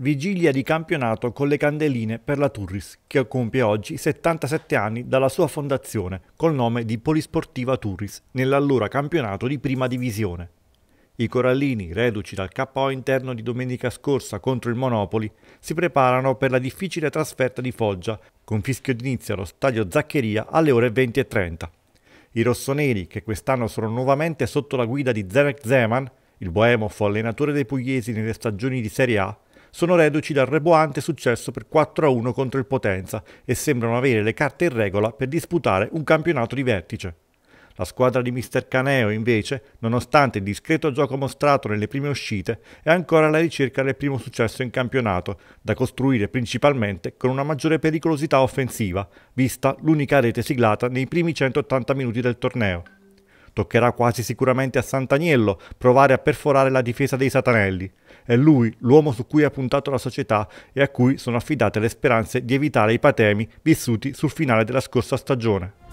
Vigilia di campionato con le candeline per la Turris, che compie oggi 77 anni dalla sua fondazione, col nome di Polisportiva Turris, nell'allora campionato di prima divisione. I corallini, reduci dal KO interno di domenica scorsa contro il Monopoli, si preparano per la difficile trasferta di Foggia, con fischio d'inizio allo stadio Zaccheria alle ore 20.30. I rossoneri, che quest'anno sono nuovamente sotto la guida di Zerek Zeman, il boemo fu allenatore dei pugliesi nelle stagioni di Serie A, sono reduci dal reboante successo per 4-1 contro il Potenza e sembrano avere le carte in regola per disputare un campionato di vertice. La squadra di Mister Caneo, invece, nonostante il discreto gioco mostrato nelle prime uscite, è ancora alla ricerca del primo successo in campionato, da costruire principalmente con una maggiore pericolosità offensiva, vista l'unica rete siglata nei primi 180 minuti del torneo. Toccherà quasi sicuramente a Sant'Agnello provare a perforare la difesa dei Satanelli. È lui l'uomo su cui ha puntato la società e a cui sono affidate le speranze di evitare i patemi vissuti sul finale della scorsa stagione.